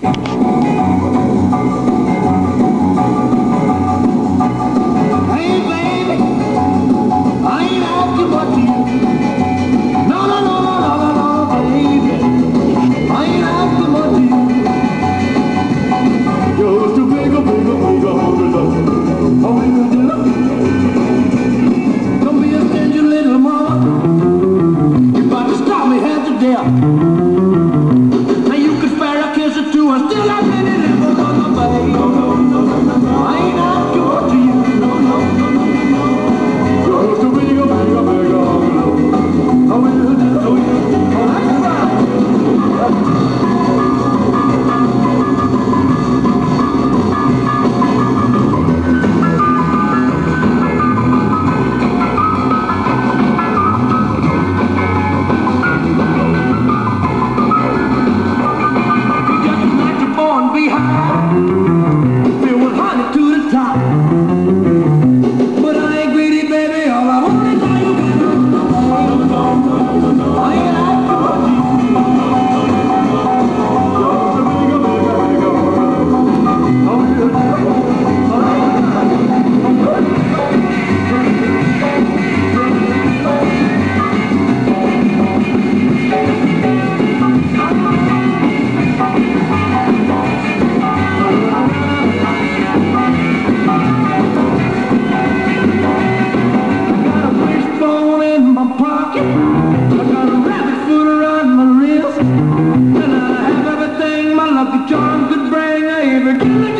Don't be a stingy little mama. You're to stop me to death. Filled with honey to the top. Wrist. And I